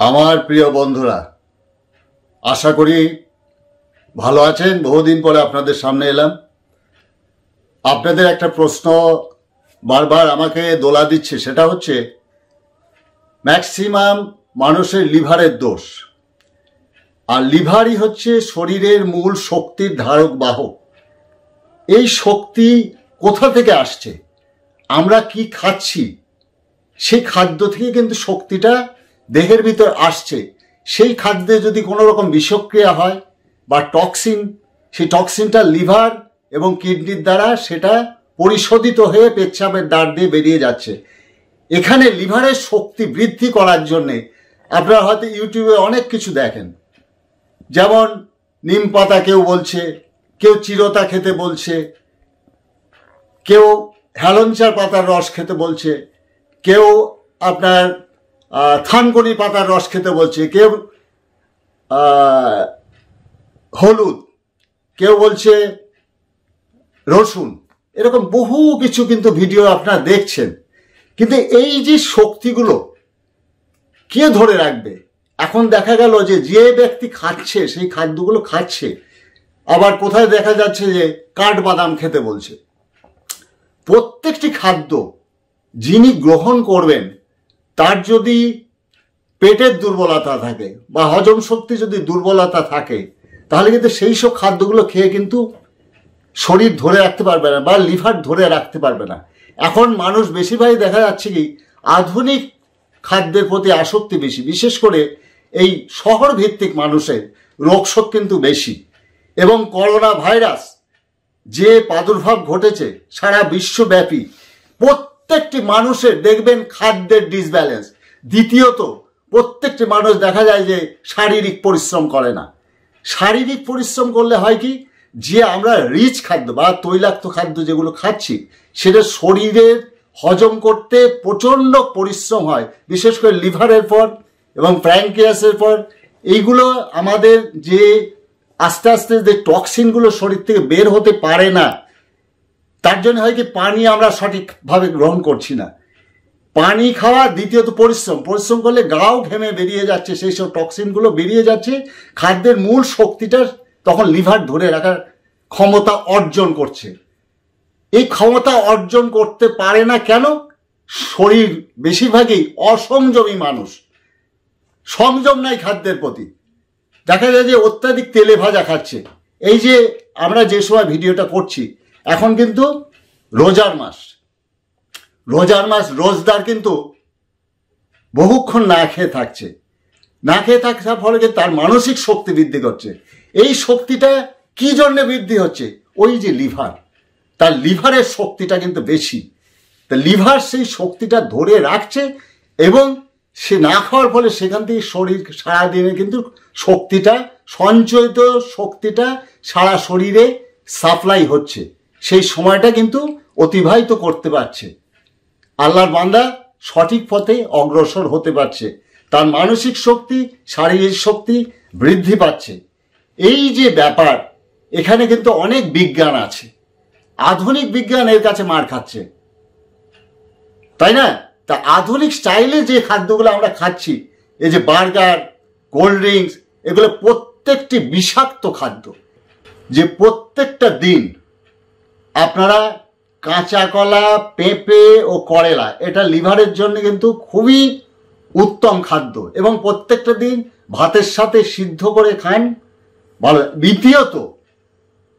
আমার প্রিয় বন্ধুরা, আশা করি ভালো আছেন। বহুদিন পরে আপনাদের সামনে এলাম। আপনাদের একটা প্রশ্ন বারবার আমাকে দোলা দিচ্ছে, সেটা হচ্ছে, ম্যাক্সিমাম মানুষের লিভারের দোষ। আর লিভারই হচ্ছে শরীরের মূল শক্তির ধারক বাহক। এই শক্তি কোথা থেকে আসছে? আমরা কি খাচ্ছি? সেই খাদ্য থেকে কিন্তু শক্তিটা দেহের ভিতর আসছে, সেই খাদ্যে যদি কোনো রকম বিষক্রিয়া হয় বা টক্সিন সেই টক্সিনটা লিভার এবং কিডনির দ্বারা সেটা পরিশোধিত হয়ে পেচ্ছাপের দ্বার দিয়ে বেরিয়ে যাচ্ছে। এখানে লিভারের শক্তি বৃদ্ধি করার জন্যে আপনারা হয়তো ইউটিউবে অনেক কিছু দেখেন। যেমন নিম পাতা কেউ বলছে, কেউ চিরতা খেতে বলছে, কেউ হেলঞ্চার পাতার রস খেতে বলছে, কেউ আপনার থানকুনি পাতার রস খেতে বলছে। কেউ হলুদ, কেউ বলছে রসুন। এরকম বহু কিছু কিন্তু ভিডিও আপনারা দেখছেন। কিন্তু এই যে শক্তিগুলো কে ধরে রাখবে? এখন দেখা গেল যে যে ব্যক্তি খাচ্ছে, সেই খাদ্যগুলো খাচ্ছে। আবার কোথায় দেখা যাচ্ছে যে কাঠবাদাম খেতে বলছে। প্রত্যেকটি খাদ্য যিনি গ্রহণ করবেন তার যদি পেটের দুর্বলতা থাকে বা হজম শক্তি যদি দুর্বলতা থাকে, তাহলে কিন্তু সেই সব খাদ্যগুলো খেয়ে কিন্তু শরীর ধরে রাখতে পারবে না বা লিভার ধরে রাখতে পারবে না। এখন মানুষ বেশিরভাগই দেখা যাচ্ছে কি, আধুনিক খাদ্যের প্রতি আসক্তি বেশি। বিশেষ করে এই শহর ভিত্তিক মানুষের রোগশোক কিন্তু বেশি। এবং করোনা ভাইরাস যে প্রাদুর্ভাব ঘটেছে সারা বিশ্বব্যাপী প্রত্যেকটি মানুষের দেখবেন খাদ্যের ডিসব্যালেন্স দ্বিতীয়ত, প্রত্যেকটি মানুষ দেখা যায় যে শারীরিক পরিশ্রম করে না। শারীরিক পরিশ্রম করলে হয় কি? যে আমরা রিচ খাদ্য বা তৈলাক্ত খাদ্য যেগুলো খাচ্ছি, সেটা শরীরের হজম করতে প্রচণ্ড পরিশ্রম হয়। বিশেষ করে লিভারের পর এবং প্র্যাঙ্কিয়াসের পর। এইগুলো আমাদের যে আস্তে আস্তে যে টক্সিনগুলো শরীর থেকে বের হতে পারে না তার জন্য হয় কি, পানি আমরা সঠিকভাবে গ্রহণ করছি না। পানি খাওয়া দ্বিতীয়ত পরিশ্রম। পরিশ্রম করলে গাও ঘেমে বেরিয়ে যাচ্ছে, সেই সব টক্সিনগুলো বেরিয়ে যাচ্ছে, খাদ্যের মূল শক্তিটা তখন লিভার ধরে রাখার ক্ষমতা অর্জন করছে। এই ক্ষমতা অর্জন করতে পারে না কেন? শরীর বেশিরভাগই অসংযমী মানুষ। সংযম নাই খাদ্যের প্রতি। দেখা যায় যে অত্যাধিক তেলে ভাজা খাচ্ছে। এই যে আমরা যে সময় ভিডিওটা করছি এখন কিন্তু রোজার মাস। রোজার মাস রোজদার কিন্তু বহুক্ষণ না খেয়ে থাকছে। না খেয়ে থাকার ফলে কিন্তু তার মানসিক শক্তি বৃদ্ধি করছে। এই শক্তিটা কি জন্যে বৃদ্ধি হচ্ছে? ওই যে লিভার। তার লিভারের শক্তিটা কিন্তু বেশি। তা লিভার সেই শক্তিটা ধরে রাখছে এবং সে না খাওয়ার ফলে সেখান থেকে শরীর সারাদিনে কিন্তু শক্তিটা, সঞ্চয়িত শক্তিটা সারা শরীরে সাপ্লাই হচ্ছে। সেই সময়টা কিন্তু অতিবাহিত করতে পারছে। আল্লাহর বান্দা সঠিক পথে অগ্রসর হতে পারছে। তার মানসিক শক্তি, শারীরিক শক্তি বৃদ্ধি পাচ্ছে। এই যে ব্যাপার, এখানে কিন্তু অনেক বিজ্ঞান আছে। আধুনিক বিজ্ঞান এর কাছে মার খাচ্ছে। তাই না? তা আধুনিক স্টাইলে যে খাদ্যগুলো আমরা খাচ্ছি, এই যে বার্গার, কোল্ড ড্রিঙ্কস, এগুলো প্রত্যেকটি বিষাক্ত খাদ্য। যে প্রত্যেকটা দিন আপনারা কাঁচা কলা, পেঁপে ও করেলা, এটা লিভারের জন্য কিন্তু খুবই উত্তম খাদ্য এবং প্রত্যেকটা দিন ভাতের সাথে সিদ্ধ করে খান ভালো। দ্বিতীয়ত,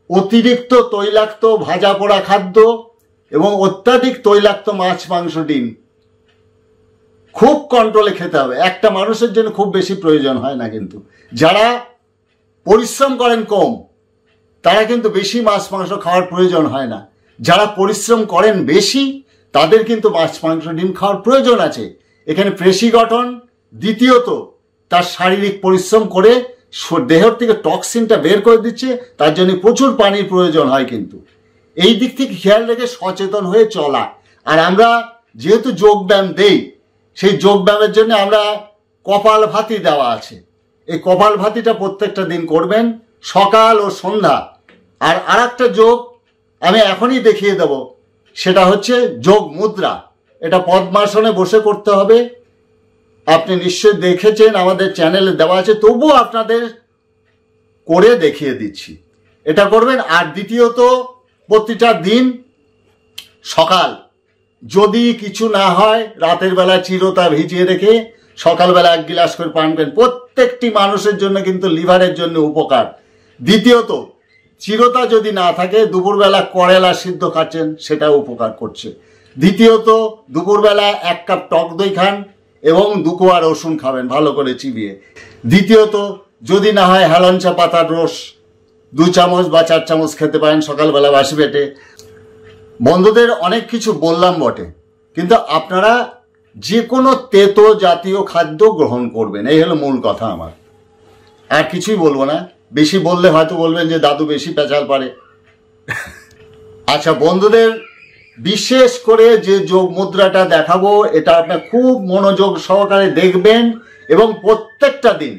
অতিরিক্ত তৈলাক্ত ভাজা পোড়া খাদ্য এবং অত্যাধিক তৈলাক্ত মাছ, মাংস, ডিম। খুব কন্ট্রোলে খেতে হবে। একটা মানুষের জন্য খুব বেশি প্রয়োজন হয় না কিন্তু। যারা পরিশ্রম করেন কম তারা কিন্তু বেশি মাছ মাংস খাওয়ার প্রয়োজন হয় না। যারা পরিশ্রম করেন বেশি, তাদের কিন্তু মাছ মাংস ডিম খাওয়ার প্রয়োজন আছে। এখানে পেশি গঠন, দ্বিতীয়ত তার শারীরিক পরিশ্রম করে দেহর থেকে টক্সিনটা বের করে দিচ্ছে, তার জন্য প্রচুর পানির প্রয়োজন হয় কিন্তু। এই দিক থেকে খেয়াল রেখে সচেতন হয়ে চলা। আর আমরা যেহেতু যোগব্যায়াম দেই, সেই যোগব্যায়ামের জন্য আমরা কপাল ভাতি দেওয়া আছে। এই কপাল ভাতিটা প্রত্যেকটা দিন করবেন। সকাল ও সন্ধ্যা আর আর একটা যোগ আমি এখনই দেখিয়ে দেব। সেটা হচ্ছে যোগ মুদ্রা। এটা পদ্মাসনে বসে করতে হবে। আপনি নিশ্চয়ই দেখেছেন, আমাদের চ্যানেলে দেওয়া আছে। তবুও আপনাদের করে দেখিয়ে দিচ্ছি। এটা করবেন, আর দ্বিতীয়ত প্রতিটা দিন সকাল। যদি কিছু না হয়, রাতের বেলা চিরতা ভিজিয়ে রেখে সকালবেলা এক গিলাস করে পান করেন। প্রত্যেকটি মানুষের জন্য কিন্তু লিভারের জন্য উপকার। দ্বিতীয়ত চিরতা যদি না থাকে, দুপুরবেলা করেলা সিদ্ধ খাচ্ছেন, সেটা উপকার করছে। দ্বিতীয়ত, দুপুরবেলা এক কাপ টক দই খান এবং দুকোয়া রসুন খাবেন, ভালো করে চিবিয়ে। দ্বিতীয়ত, যদি না হয় হেলঞ্চা পাতার রস, দু চামচ বা চার চামচ খেতে পারেন সকালবেলা বাসি পেটে। বন্ধুদের অনেক কিছু বললাম বটে, কিন্তু আপনারা যে কোনো তেতো জাতীয় খাদ্য গ্রহণ করবেন, এই হলো মূল কথা আমার। আর কিছুই বলব না। বেশি বললে হয়তো বলবেন যে দাদু বেশি পেঁচাল পারে। আচ্ছা বন্ধুদের বিশেষ করে যে যোগ মুদ্রাটা দেখাবো, এটা আপনার খুব মনোযোগ সহকারে দেখবেন এবং প্রত্যেকটা দিন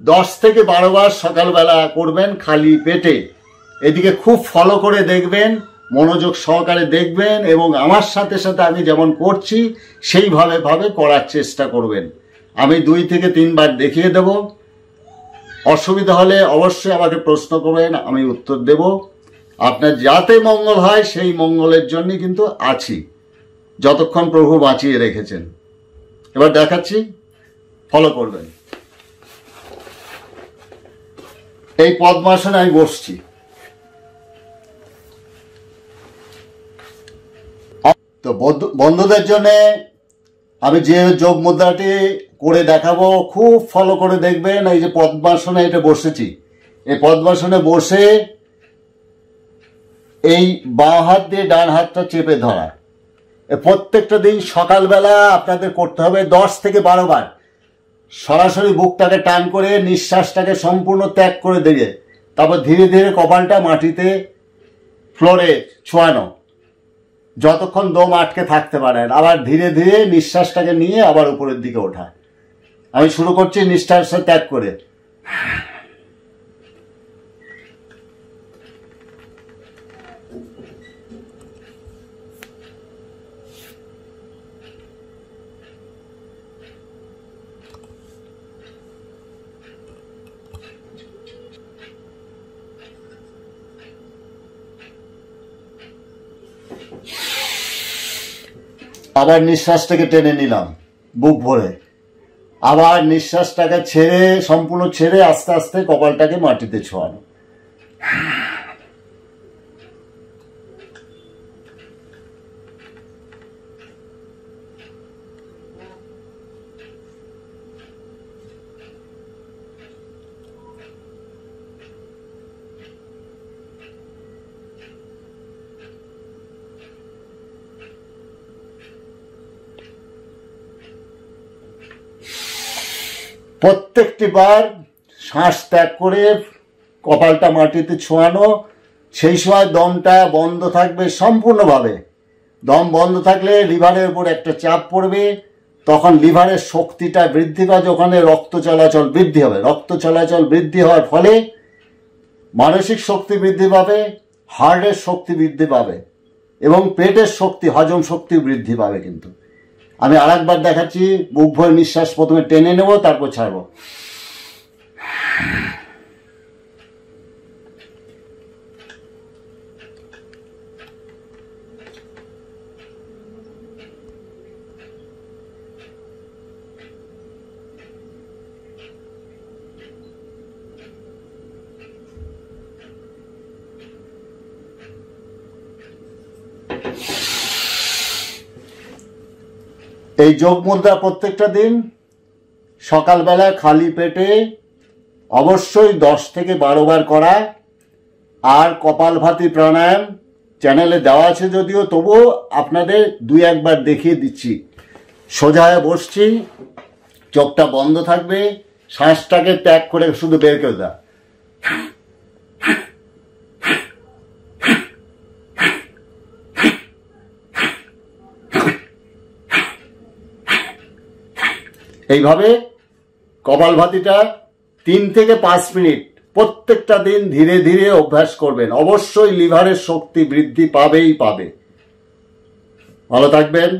দশ থেকে বারো বার সকালবেলা করবেন খালি পেটে। এদিকে খুব ফলো করে দেখবেন, মনোযোগ সহকারে দেখবেন এবং আমার সাথে সাথে আমি যেমন করছি, সেইভাবে ভাবে করার চেষ্টা করবেন। আমি দুই থেকে তিনবার দেখিয়ে দেব। অসুবিধা হলে অবশ্যই আমাকে প্রশ্ন করবেন, আমি উত্তর দেব। আপনার যাতে মঙ্গল হয়, সেই মঙ্গলের জন্য কিন্তু আছি। যতক্ষণ প্রভু বাঁচিয়ে রেখেছেন। এবার দেখাচ্ছি ফলো করবেন। এই পদ্মাসনে আমি বসছি। তো বন্ধু- বন্ধুদের জন্য আমি যে যোগ মুদ্রাটি করে দেখাবো, খুব ফলো করে দেখবেন। এই যে পদ্মাসনে এটা বসেছি। এই পদ্মাসনে বসে এই বাঁ হাত দিয়ে ডান হাতটা চেপে ধরা। প্রত্যেকটা দিন সকালবেলা আপনাদের করতে হবে দশ থেকে বারো বার। সরাসরি বুকটাকে টান করে, নিঃশ্বাসটাকে সম্পূর্ণ ত্যাগ করে দিয়ে, তারপর ধীরে ধীরে কপালটা মাটিতে ফ্লোরে ছোঁয়ানো। যতক্ষণ দম আটকে থাকতে পারেন আবার ধীরে ধীরে নিঃশ্বাসটাকে নিয়ে আবার উপরের দিকে ওঠা। আমি শুরু করছি নিঃশ্বাসটা ত্যাগ করে। আবার নিঃশ্বাসটাকে টেনে নিলাম বুক ভরে। আবার নিঃশ্বাসটাকে ছেড়ে সম্পূর্ণ ছেড়ে আস্তে আস্তে কপালটাকে মাটিতে ছোঁয়ানো। প্রত্যেকটি বার শ্বাস ত্যাগ করে কপালটা মাটিতে ছোঁয়ানো, সেই সময় দমটা বন্ধ থাকবে সম্পূর্ণভাবে। দম বন্ধ থাকলে লিভারের উপর একটা চাপ পড়বে, তখন লিভারের শক্তিটা বৃদ্ধি পাবে, ওখানে রক্ত চলাচল বৃদ্ধি হবে। রক্ত চলাচল বৃদ্ধি হওয়ার ফলে মানসিক শক্তি বৃদ্ধি পাবে, হার্টের শক্তি বৃদ্ধি পাবে এবং পেটের শক্তি, হজম শক্তি বৃদ্ধি পাবে কিন্তু। আমি আর একবার দেখাচ্ছি বুক নিঃশ্বাস প্রথমে টেনে নেব তারপর ছাড়বো। এই যোগ মুদ্রা প্রত্যেকটা দিন সকালবেলা খালি পেটে অবশ্যই দশ থেকে বারো বার করা। আর কপালভাতি প্রাণায়াম চ্যানেলে দেওয়া আছে যদিও, তবুও আপনাদের দুই একবার দেখিয়ে দিচ্ছি। সোজা বসছি, চোখটা বন্ধ থাকবে, শ্বাসটাকে ত্যাগ করে শুধু বের করে দেয় এইভাবে কপালভাতিটা তিন থেকে পাঁচ মিনিট প্রত্যেকটা দিন ধীরে ধীরে অভ্যাস করবেন। অবশ্যই লিভারের শক্তি বৃদ্ধি পাবেই পাবে। ভালো থাকবেন।